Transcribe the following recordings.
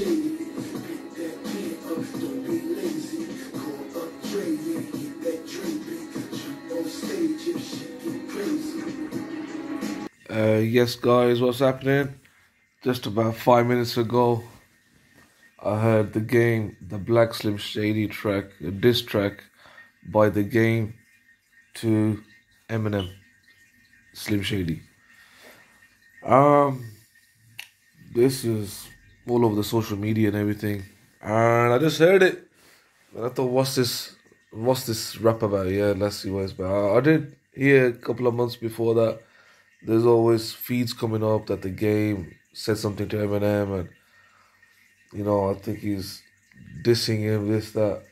Uh, yes, guys, what's happening? Just about five minutes ago, I heard the game, the Black Slim Shady track, a diss track by the game to Eminem, Slim Shady. Um, this is all over the social media and everything, and I just heard it, and I thought, what's this? What's this rap about? Yeah, let's see what it's about. I did hear a couple of months before that. There's always feeds coming up that the game said something to Eminem, and you know, I think he's dissing him, this, that.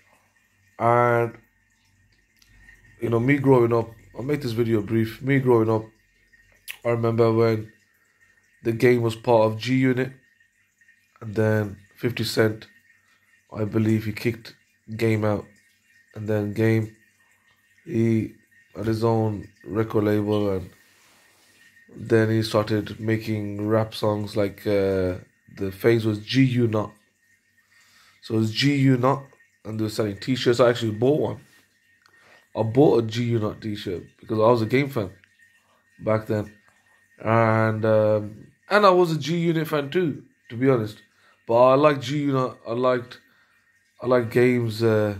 And, you know, me growing up, I'll make this video brief. Me growing up, I remember when the game was part of G Unit, and then 50 Cent, I believe he kicked Game out, and then Game, he had his own record label, and then he started making rap songs like uh, the phase was GU Not. So it's GU Not, and they were selling t shirts. I actually bought one. I bought a GU Not t shirt because I was a game fan back then. And um, and I was a G Unit fan too, to be honest. But I liked G I liked I liked games. Uh,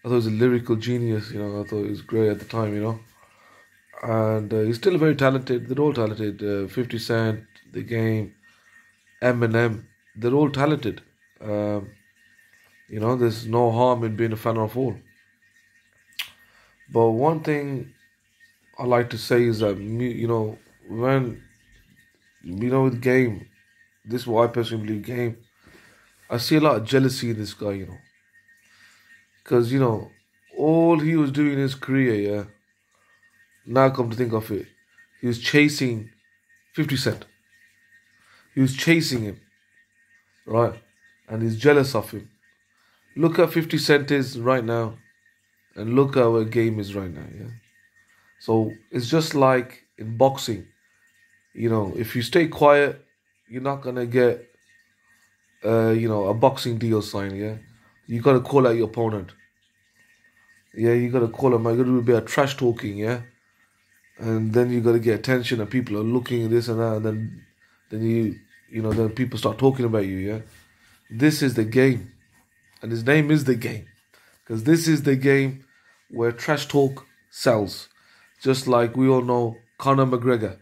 I thought he was a lyrical genius, you know, I thought he was great at the time, you know. And uh, he's still very talented, they're all talented. Uh, 50 Cent, The Game, Eminem, they're all talented. Um, you know, there's no harm in being a fan of all. But one thing I like to say is that you know, when you know with game, this is what I personally believe game. I see a lot of jealousy in this guy, you know, because you know all he was doing in his career, yeah. Now come to think of it, he was chasing Fifty Cent. He was chasing him, right, and he's jealous of him. Look at Fifty Cent is right now, and look at where game is right now, yeah. So it's just like in boxing, you know, if you stay quiet, you're not gonna get, uh, you know, a boxing deal signed. Yeah, you gotta call out your opponent. Yeah, you gotta call him. You gotta do a bit of trash talking. Yeah, and then you gotta get attention, and people are looking at this and that, and then, then you, you know, then people start talking about you. Yeah, this is the game, and his name is the game, because this is the game where trash talk sells. Just like we all know Conor McGregor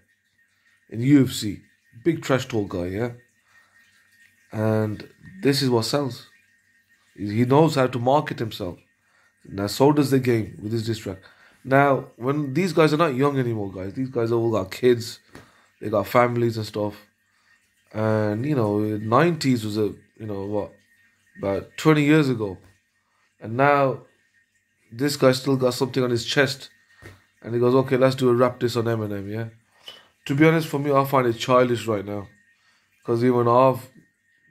in UFC, big trash talk guy, yeah. And this is what sells. He knows how to market himself. Now, so does the game with his diss track. Now, when these guys are not young anymore, guys, these guys all got kids, they got families and stuff. And you know, nineties was a you know what, about twenty years ago, and now this guy still got something on his chest, and he goes, okay, let's do a rap this on Eminem, yeah. To be honest, for me, I find it childish right now, because even I've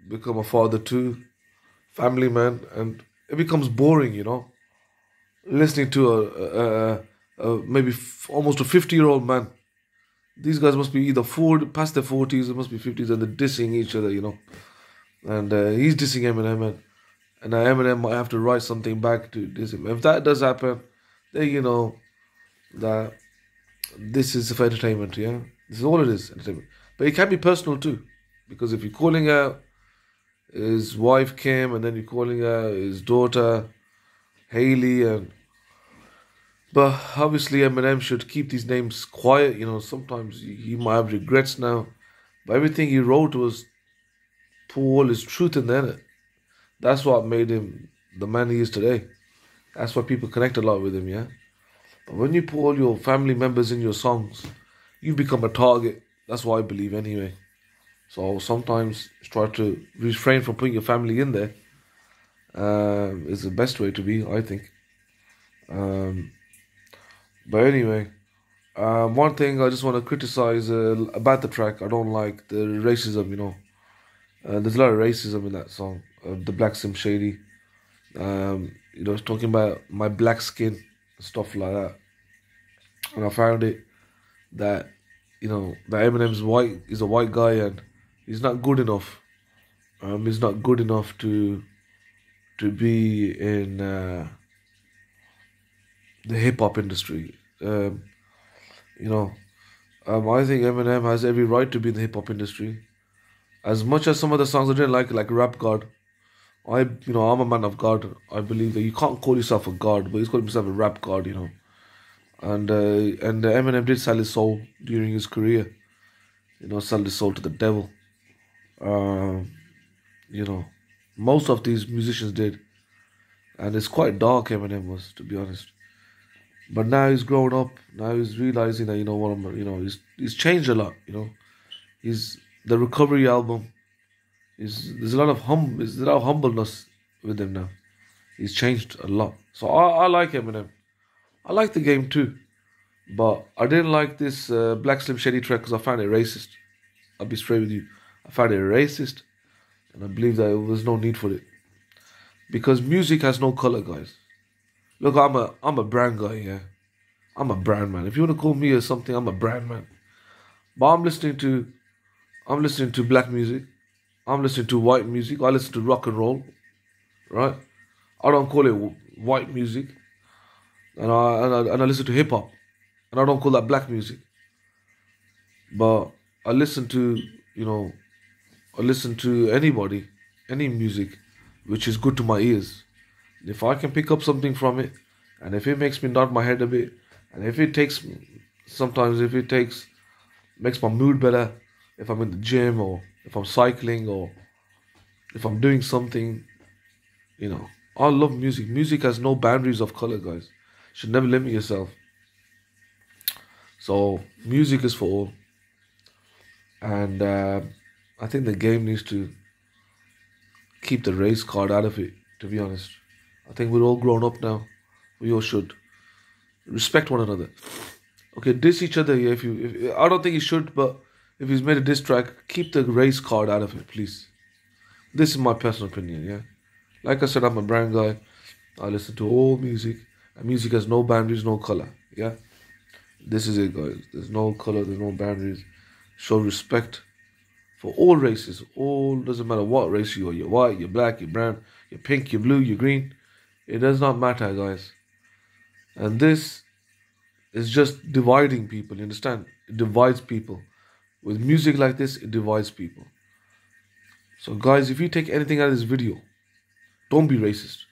become a father too, family man, and it becomes boring, you know, listening to a, a, a, a maybe f- almost a fifty-year-old man. These guys must be either four, past their forties, it must be fifties, and they're dissing each other, you know. And uh, he's dissing Eminem, and, and now Eminem might have to write something back to diss him. If that does happen, then you know that this is for entertainment, yeah. This is all it is, entertainment. But it can be personal too, because if you're calling out his wife Kim, and then you're calling out his daughter Hailie, and but obviously Eminem should keep these names quiet. You know, sometimes he might have regrets now, but everything he wrote was put all his truth in there. That's what made him the man he is today. That's why people connect a lot with him, yeah. But when you put all your family members in your songs, you become a target. That's what I believe anyway. So sometimes try to refrain from putting your family in there. Um, is the best way to be, I think. Um, but anyway, um, one thing I just want to criticize uh, about the track, I don't like the racism. You know, uh, there's a lot of racism in that song, uh, the Black Slim Shady. Um, you know, talking about my black skin, stuff like that. And I found it that you know that Eminem's white is a white guy and he's not good enough um, he's not good enough to to be in uh, the hip hop industry. Um, you know, um, I think Eminem has every right to be in the hip hop industry. As much as some of the songs I didn't like, like Rap God, I you know I'm a man of God. I believe that you can't call yourself a god, but he's called himself a rap god. You know, and uh, and uh, Eminem did sell his soul during his career. You know, sell his soul to the devil. Um, you know, most of these musicians did, and it's quite dark. Eminem was, to be honest. But now he's grown up. Now he's realizing that you know what I'm. You know, he's he's changed a lot. You know, he's the recovery album He's, there's a lot of hum, there's a lot of humbleness with him now. He's changed a lot. So I, I like Eminem. I like the game too. But I didn't like this uh, Black Slim Shady track because I found it racist. I'll be straight with you. I found it racist. And I believe that there was no need for it. Because music has no color, guys. Look, I'm a I'm a brand guy, yeah. I'm a brand man. If you want to call me or something, I'm a brand man. But I'm listening to I'm listening to black music. I'm listening to white music. I listen to rock and roll, right? I don't call it white music, and I and I, and I listen to hip hop, and I don't call that black music. But I listen to you know, I listen to anybody, any music, which is good to my ears. If I can pick up something from it, and if it makes me nod my head a bit, and if it takes, sometimes if it takes, makes my mood better, if I'm in the gym or if I'm cycling or if I'm doing something, you know, I love music. Music has no boundaries of color, guys. You should never limit yourself. So music is for all, and uh, I think the game needs to keep the race card out of it. To be honest, I think we're all grown up now. We all should respect one another. Okay, diss each other. Yeah, if you, if, I don't think you should, but if he's made a diss track, keep the race card out of it, please. This is my personal opinion, yeah. Like I said, I'm a brand guy. I listen to all music, and music has no boundaries, no color, yeah. This is it, guys. There's no color, there's no boundaries. Show respect for all races. All doesn't matter what race you are. You're white, you're black, you're brown, you're pink, you're blue, you're green. It does not matter, guys. And this is just dividing people. You understand? It divides people. With music like this, it divides people. So, guys, if you take anything out of this video, don't be racist.